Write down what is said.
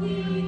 Keep